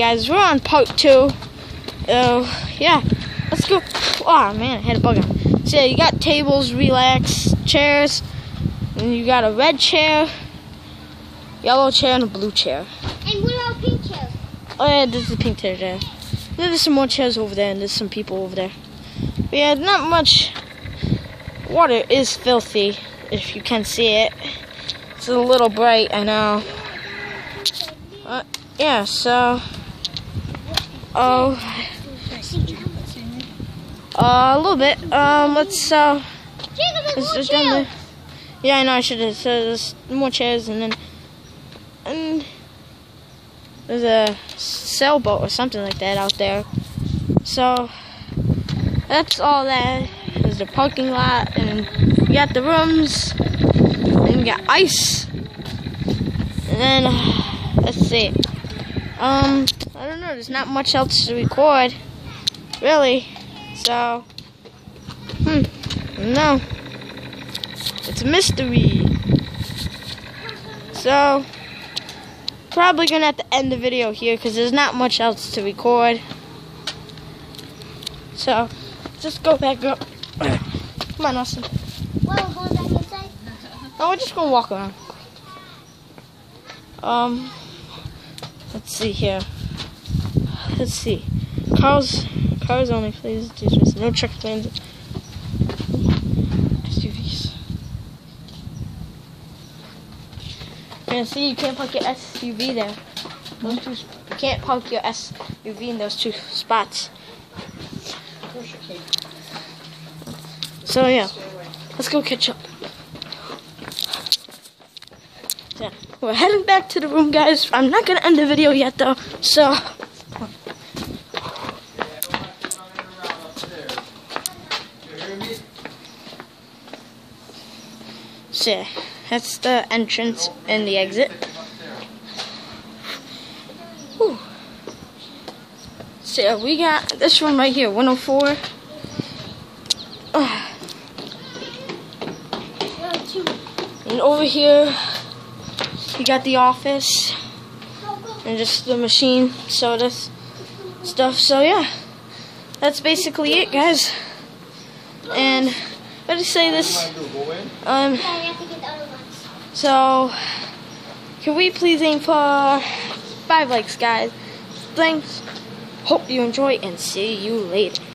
guys, we're on part two. Uh, yeah, let's go. Oh man, I had a bug on. So yeah, you got tables, relax, chairs, and you got a red chair, yellow chair, and a blue chair. And what about pink chairs? Oh yeah, there's a pink chair there. There's some more chairs over there, and there's some people over there. But yeah, not much. Water is filthy, if you can see it. It's a little bright, I know. But yeah, so. Oh. Uh, a little bit. Um, let's, uh. let's just down there. Yeah, I know I should have. So there's more chairs, and then. And. There's a sailboat or something like that out there. So. That's all that. There's the parking lot, and you got the rooms, and you got ice. And then. Let's see. Um, I don't know. There's not much else to record, really. So, hmm, no, it's a mystery. So, probably gonna have to end the video here because there's not much else to record. So, just go back up. Come on, Austin. Well, going back inside. No, we're just gonna walk around. Um, let's see here. Let's see. Cars, cars only, please. Jesus, no truck planes. SUVs. Yeah, see, you can't park your SUV there. Those two, you can't park your SUV in those two spots. So yeah, let's go catch up. Yeah, we're heading back to the room, guys. I'm not gonna end the video yet, though. So. So, yeah, that's the entrance and the exit. Whew. So, we got this one right here, 104. Ugh. And over here, you got the office and just the machine, sodas, stuff. So yeah, that's basically it, guys. And I just say this. Um, so can we please aim for five likes, guys? Thanks. Hope you enjoy and see you later.